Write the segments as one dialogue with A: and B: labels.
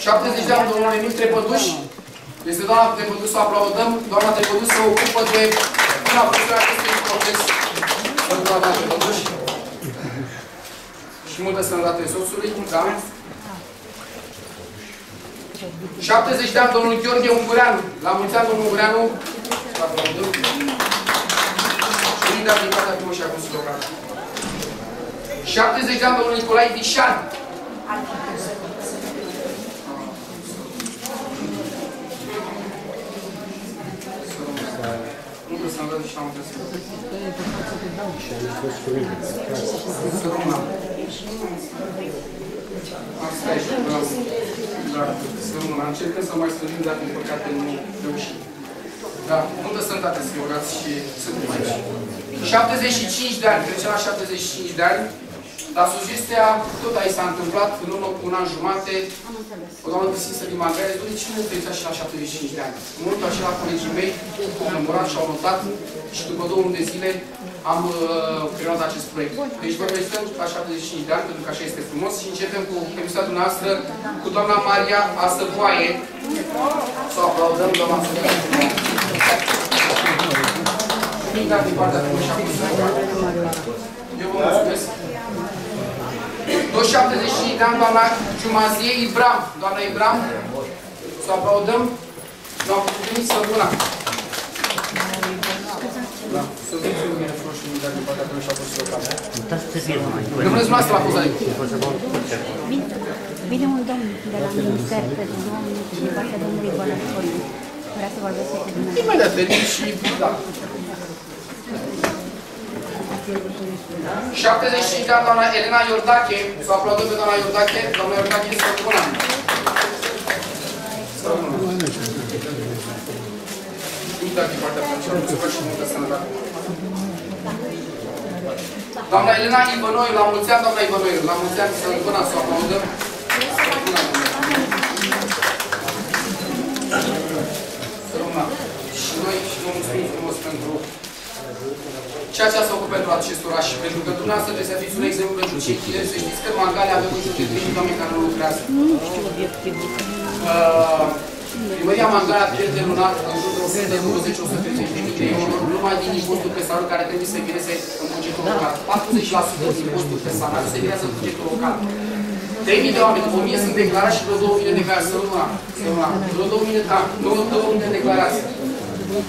A: 70 de ani, domnul Emil Trepăduș. Este doamna Trepăduș să aplaudăm. Doamna Trepăduș se ocupă de până frustrarea acestui complex. Pentru doamna Trepăduș. Și multă sănătate soțului. Da? 70 de ani, domnul Gheorghe Ungureanu. La mulți ani, domnul Ungureanu. Să aplaudăm. Și unii de aplicarea primul și acum slogan. 70 de ani, domnul Nicolae Vișan. Nu să văd și am găsit. Să rămână. Asta e și vreau. Da, să rămână. Încercăm să mai strângim, dar din păcate nu reușim. Da, multă sănătate să vă rugați și suntem aici. 75 de ani, trecem la 75 de ani. La sugestia, tot aici s-a întâmplat, în urmă cu un an jumate, o doamnă Cristin din Magare, zice, cine nu trăiți și la 75 de ani? În momentul acela, colegii mei au memorat și au notat și după două luni de zile am uh, creat acest proiect. Deci vă felicităm la 75 de ani, pentru că așa este frumos și începem cu emisiunea noastră cu doamna Maria Asăvoaie. Să o aplaudăm, doamna Asăvoaie. din partea Eu vă mulțumesc. 275 de ani, doamna Jumazie Ibram. Doamna Ibram, să o aplaudăm. Doamna Putinit Sărbuna. Da, să zic eu mine frumos și mine din partea până și a fost local. Rămâneți noastră la poză
B: Vine un domn de la minister pe domnul din partea domnului Bănăsconi. Vrea să vorbesc cu dumneavoastră.
A: Imediat veni și da. 75 de ani, doamna Elena Iordache. Să aplaudăm pe doamna Iordache. Doamna Iordache, să rămână. Să rămână. Uite din partea francilor, mulțumesc și multă sănătate. Doamna Elena Ivănoiu, la mulți ani, doamna Ivănoiu, la mulți ani, să rămână, să aplaudăm. Ceea ce ați făcut pentru acest oraș. Pentru că dumneavoastră trebuie să fiți un exemplu pentru cei tineri. Să știți că în Mangale avem în jur de 30 de oameni care nu lucrează. Uh, Primăria Mangala pierde lunar în jur de 120-130 de mii de euro numai din impostul pe salariu care trebuie să vineze în bugetul local. 40% din impostul pe salariu se vinează în bugetul local. 3.000 de oameni, 1.000 sunt declarați și vreo 2.000 de declarații. Să luna, să luna. Vreo 2.000 de, da, 2.000 de declarații.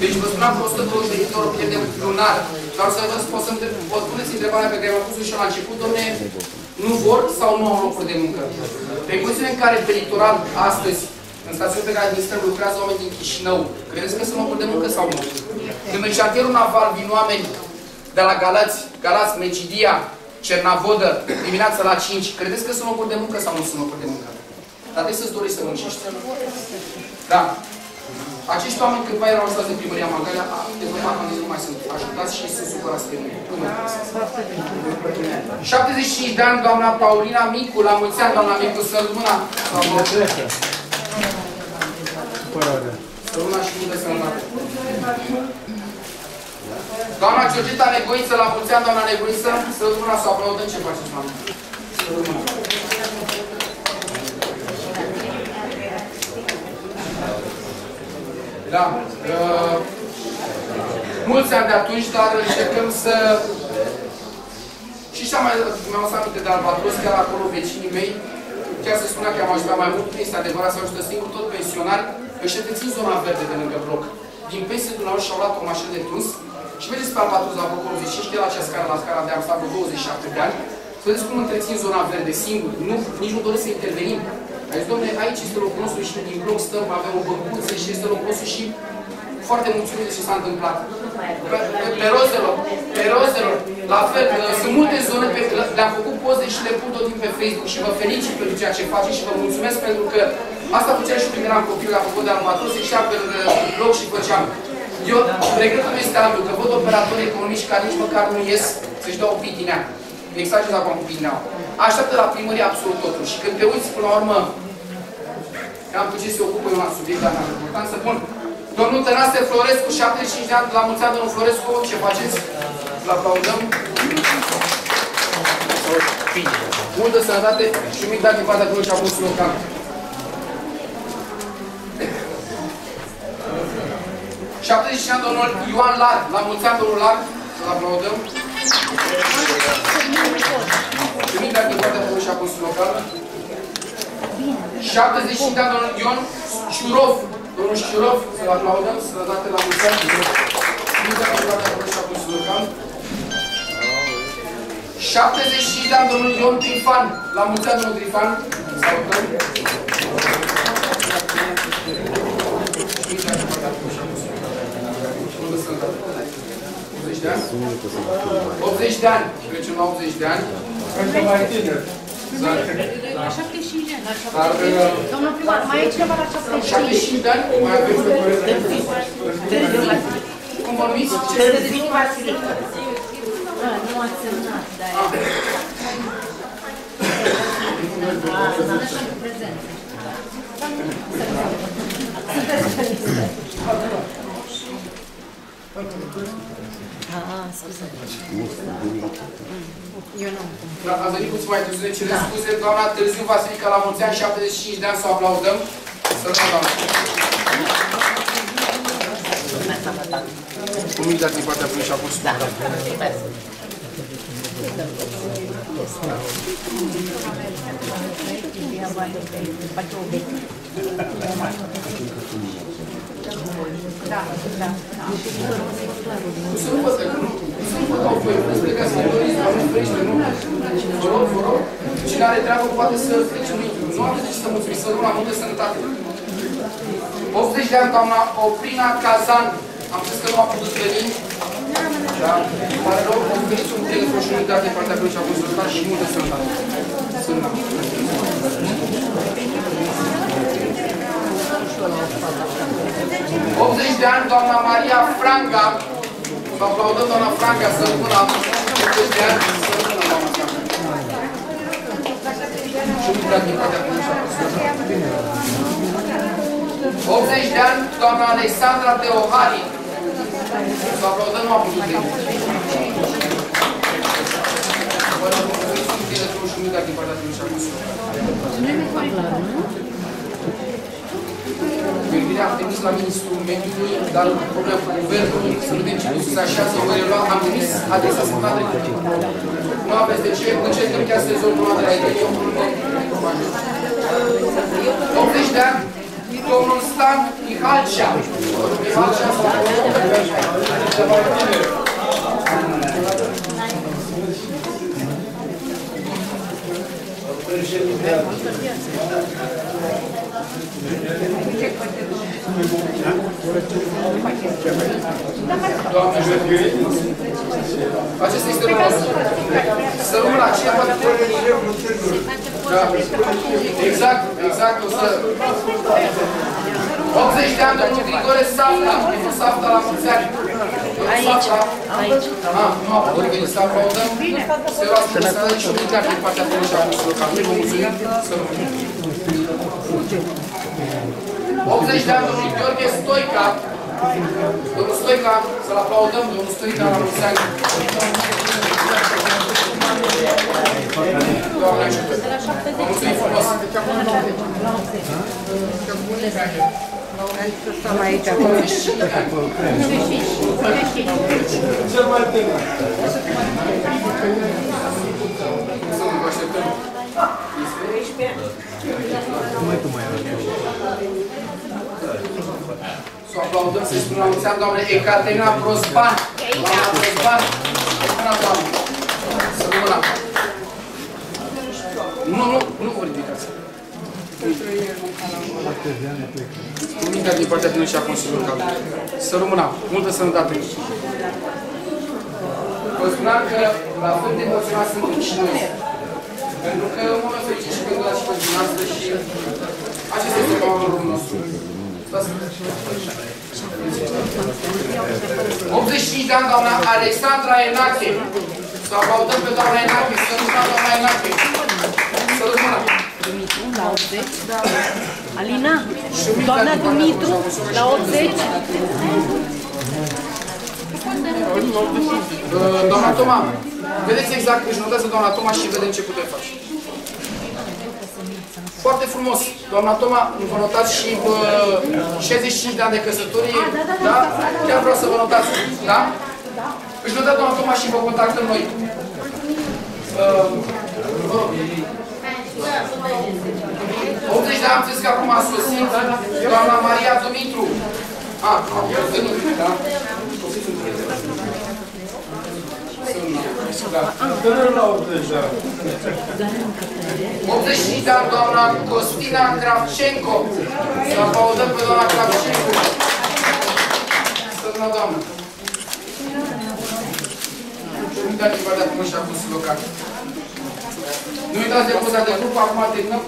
A: Deci vă spuneam că 120 de mii de euro pierdem lunar. Dar să vă pot să vă puneți întrebarea pe care m-am pus-o și la început, domne, nu vor sau nu au locuri de muncă? Pe condițiile în care pe litoral astăzi în stațiunea pe care administrăm lucrează oameni din Chișinău. Credeți că sunt locuri de muncă sau nu? Când în șantierul naval vin oameni de la Galați, Galați, Mecidia, Cernavodă, dimineața la 5, credeți că sunt locuri de muncă sau nu sunt locuri de muncă? Dar trebuie să-ți dorești să muncești. Da. Acești oameni cândva erau lăsați de primăria Mangalea, de vorba că nu mai sunt ajutați și sunt supărați pe mine. 75 de ani, doamna Paulina Micu, la mulți ani, doamna Micu, să-l mâna. Să luna și multă sănătate. Doamna Georgeta Negoiță, la mulți ani, doamna Negoiță, să luna să aplaudăm ce faceți, mama. Să luna. Da. Uh, mulți ani de atunci, dar încercăm să... Și și-am mai mi-am lăsat aminte de Albatros, chiar acolo vecinii mei, chiar se spunea că am ajutat mai mult, este adevărat, să ajută singur tot pensionari, își în zona verde de lângă bloc. Din pensie dumneavoastră și-au luat o mașină de tuns și vedeți pe Albatros la bloc 85, de la acea scară la scara de am stat 27 de ani, să vedeți cum întrețin zona verde singur, nu, nici nu doresc să intervenim. A zis, domnule, aici este locul nostru și din bloc stăm, avem o băncuță și este locul nostru și foarte mulțumit de ce s-a întâmplat. Pe, pe, pe rozelor, pe rozelor, la fel, sunt multe zone pe le-am făcut poze și le pun tot timpul pe Facebook și vă felicit pentru ceea ce faceți și vă mulțumesc pentru că asta făceam și când eram copil, la făcut de albatros, ieșeam pe bloc și făceam. Eu, regretul este altul, că văd operatori economici care nici măcar nu ies să-și dau pitinea. Exagerez acum cu pitinea. Așteaptă la primărie absolut totul. Și când te uiți, până la urmă, Cam cu ce se ocupă eu la subiect, dar am important să pun. Domnul Tănase Florescu, 75 de ani, la mulți ani, domnul Florescu, ce faceți? Îl aplaudăm. Multă sănătate și mic dat din partea Dumnezeu și a fost local. Șaptezeci ani, domnul Ioan Larg, la mulți ani, domnul Larg, să-l aplaudăm. Și mic dat din partea de și a fost local. 75 de ani, domnul Ion Șurov. Domnul Șurov, să-l aplaudăm, sănătate la mulți ani. Primim dacă poate apoi și a Consiliul Local. 75 de ani, domnul Ion Trifan. La mulți ani, domnul Trifan. Salutăm. Primim dacă poate apoi și a Consiliul Local. Multă sănătate. 80 de ani? 80 de ani. Trecem la 80 de ani.
C: Încă mai tiner.
B: La 75 de ani.
A: Dar, uh,
B: Domnul primar, mai e cineva la 75?
A: 75 de ani, mai avem Cum vă numiți? Ce?
B: Târziu Vasilic. Ah, Nu ați semnat, dar e. Ah, nu așa cu prezență. Ah, scuze. Eu nu.
A: Da, a venit puțin mai târziu, ne cere scuze, doamna Târziu Vasilica la mulți ani, 75 de ani, să o aplaudăm. Să rămână, doamna. Un mic dat din partea până și acum. Da. Să nu vă că nu. Să nu vă dau voi. Vreți plecați să doriți, dar nu vrește, nu. Vă rog, vă rog. Cine are treabă poate să plece. Nu, nu aveți de ce să mulțumiți. Să rămână multă sănătate. 80 de ani, doamna Oprina Cazan. Am zis că nu a putut veni. Da? Pare rău, oferiți un telefon și unitate de partea Cluj și a consultat și multă sănătate. Sănătate. 80 de ani, doamna Maria Franca. Vă aplaudăm, doamna Franca, să rămână 80 de ani, să rămână, doamna Franca. Și un drag din partea Cluj și a consultat. 80 de ani, doamna Alexandra Teohari. Să aplaudăm, nu a putut veni. Vă rog, oferiți un telefon și unitate din partea Cluj și a consultat. Gândirea am trimis la Ministrul Mediului, dar problema cu guvernul, să vedem ce nu se așează, o voi lua, am trimis adresa semnată. Nu aveți de ce, încet că chiar sezonul ăla de la Edenio, 80 de ani, domnul Stan Mihalcea. Mihalcea. sau Doamne, acesta este rolul. Să rămână aceea, poate Da. Exact, exact, o să... 80 de ani, domnul Grigore Safta. Domnul Safta la mulți ani. Aici, aici. Ah, nu a putut veni să aplaudăm. Se lua să să și o mică din partea Comișa Musulor. Vă mulțumim. Să rămână. 80 de ani, domnul Gheorghe Stoica. Domnul Stoica, să-l aplaudăm, domnul Stoica la mulți ani. Doamne ajută. Vă mulțumim frumos.
B: Stăm aici.
C: Cel mai tânăr.
A: Să nu vă așteptăm. Să o aplaudăm, să-i spunem la mulți ani, doamne, Ecaterina Prospan. Doamna Prospan, bună doamnă. Să rămână. Nu, nu, nu vă ridicați. Unica din partea din și a Consiliului Local. Să rămână. Multă sănătate. Vă spuneam că la fel de emoționați suntem și noi. Pentru că mă fericit și pentru la și pentru noastră și acesta este valorul nostru. 85 de ani, doamna Alexandra Enache. Să aplaudăm pe doamna Enache, să nu doamna Enache. Să rămână.
B: Dumitru, la 80. Alina, doamna Dumitru, la 80.
A: Uh, Doamna Toma, vedeți exact, își notează doamna Toma și vedem ce putem face. Foarte frumos. Doamna Toma, vă notați și uh, 65 de ani de căsătorie. Da? Chiar vreau să vă notați. Da? Își notați doamna Toma și vă contactăm noi. Uh, vă rog. 80 de ani, am zis că acum a sosit doamna Maria Dumitru. A, a venit, da? Da.
C: Dă-ne la 80 de ani.
A: 85 de ani, doamna Costina Kravchenko. Să aplaudăm pe doamna Kravchenko. Să vină doamnă. Nu uitați de partea cum și-a pus locat. Nu uitați de poza de grup, acum terminăm.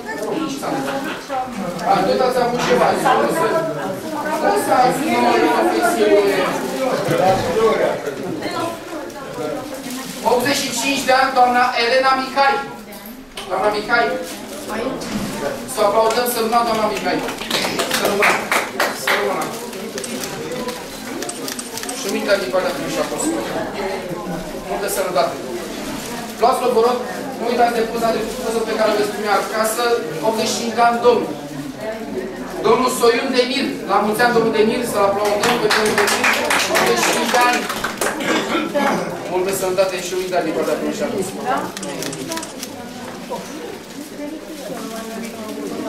A: A, tot ați avut ceva. Lăsați noi la fesiune. 85 de ani, doamna Elena Mihai. Doamna Mihai. Să aplaudăm să rămână doamna Mihai. Să rămână. Să rămână. Și nu uitați din partea cum și-a fost. Multă sănătate. Luați-l, vă rog, nu uitați de poza de poză pe care o veți primi acasă, 85 de ani, domnul. Domnul Soiun Demir, la mulți ani, domnul Demir, să-l aplaudăm pe domnul Demir, 85 de ani. Multă sănătate și uitare din partea cum și-a fost.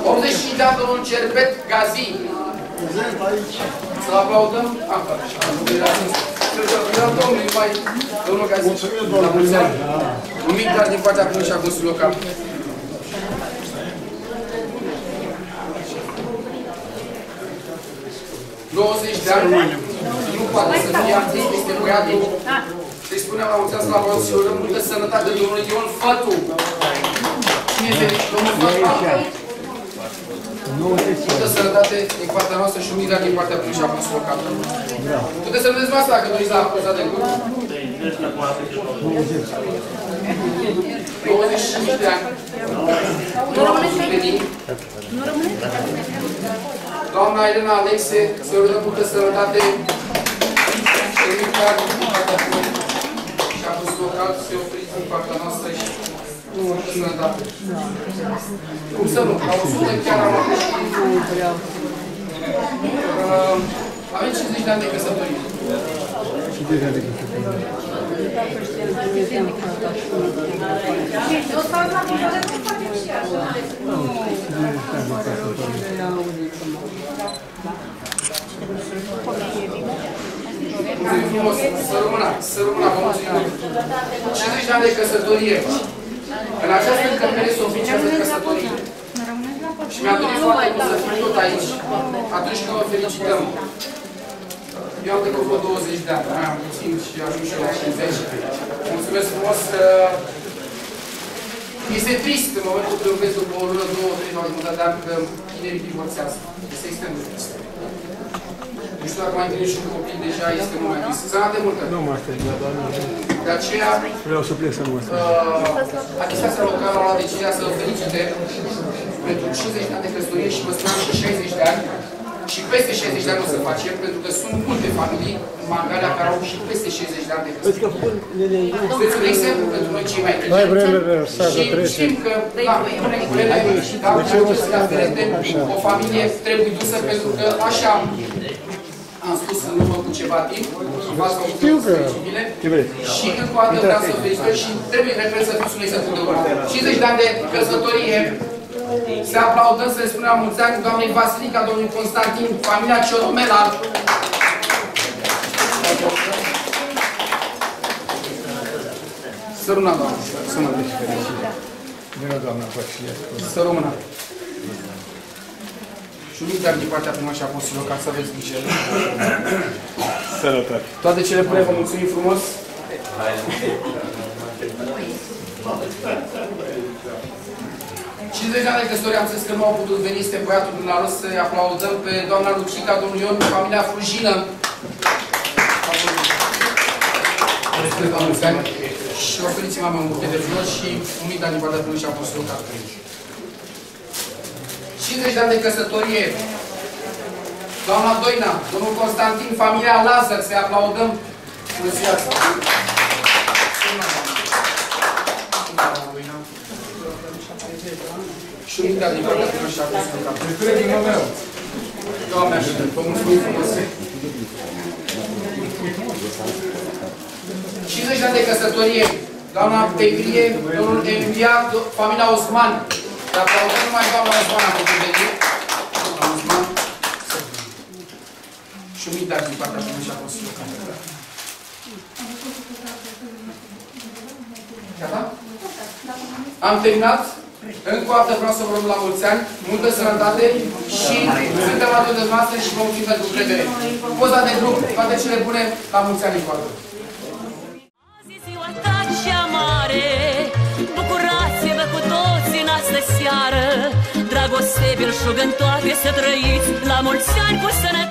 A: 85 de ani, domnul Cerbet Gazi. Să-l aplaudăm. Ah, Vreau domnului mai... Domnul Gazi. La mulți ani. Un mic dar din partea cum și-a fost local. de ani, nu poate să fie artist, este băiatul. Să-i spunem la mulți ani la mulți și urăm multă sănătate domnului Ion Fătu. Cine este domnul Fătu? Multă sănătate din partea noastră și unirea din partea prin și a fost local. Puteți să vedeți noastră dacă doriți la poza de grup. 25 de ani. Nu rămâneți venit. Nu rămâneți? Doamna Elena Alexe, să urăm multă sănătate. Și unirea din partea prin și a fost local, să oferiți din partea noastră și multă sănătate. Cum să nu? La 100 chiar am avut și... Uh, avem 50 de ani de căsătorie.
D: 50 de ani de căsătorie.
A: Frumos, să rămână, să rămână, vă mulțumim. 50 de ani de căsătorie. În această încăpere se oficiază căsătorie. Și mi-a dorit foarte mult să fiu tot aici, atunci când o felicităm. Eu am trecut vreo 20 de ani, mai am puțin și ajung și la 50. Mulțumesc frumos că este trist în momentul când vezi după o lună, două, trei, la jumătate de ani că tinerii divorțează. Este extrem de trist. Nu știu dacă mai întâlnit și un copil, deja este mult mai trist. Sănătate multă!
D: Nu mă aștept, dar nu.
A: De aceea,
D: Vreau să plec să mă
A: uh, administrația locală a luat decizia să felicite pentru 50 de ani de căsătorie și vă spuneam și 60 de ani și peste 60 de ani o să facem, pentru că sunt multe familii în Mangalia care au și peste 60 de ani de căsătorie. Sunteți un exemplu pentru noi cei mai
D: Mai
A: tineri.
D: vreme să
A: Și
D: trece.
A: știm că, da, vremea e și da, trebuie să aferente, o familie trebuie dusă pentru că așa am spus în urmă cu ceva timp, în fața
D: Știu că-
A: civile,
D: Ce vrei?
A: și încă o dată vreau să felicitări și trebuie, repet, să fiți unei săptămâni de urmă. 50 de ani de căsătorie, să aplaudăm, să le spunem la mulți ani doamnei Vasilica, domnului Constantin, familia Cioromela. Să rămână, doamnă. Să rămână.
D: Bună, doamna Pășie.
A: Să rămână. Și un mic dar din partea prima și a Consiliului, ca să aveți grijă.
D: Sănătate.
A: Toate cele bune, vă mulțumim frumos. Și de ani de căsătorie am zis că nu au putut veni, este băiatul dumneavoastră, să-i aplaudăm pe doamna Lucica, domnul Ion, familia Frujină. Mulțumesc, la mulți ani. Și oferiți-mă mai multe de flori și un mic din partea până și a fost locat. 50 de ani de căsătorie. Doamna Doina, domnul Constantin, familia Lazar, să-i aplaudăm. Bună ziua! Și uita din partea până și Apostolul Capul.
C: Prietenul meu.
A: Doamne ajută, vă mulțumim frumos. 50 de ani de căsătorie, doamna Pegrie, domnul Envia, do- familia Osman. Dacă au numai doamna Osman a făcut de ei. Doamna Osman. Și uita din partea până și Apostolul Capul. Gata? Am terminat. Încă o dată vreau să vă rog la mulți ani, multă sănătate și suntem alături de noastre și vă mulțumim pentru credere. Poza de grup, toate cele bune, la mulți ani încă o dată.
E: Belșug în toate să trăiți. La mulți ani cu sănătate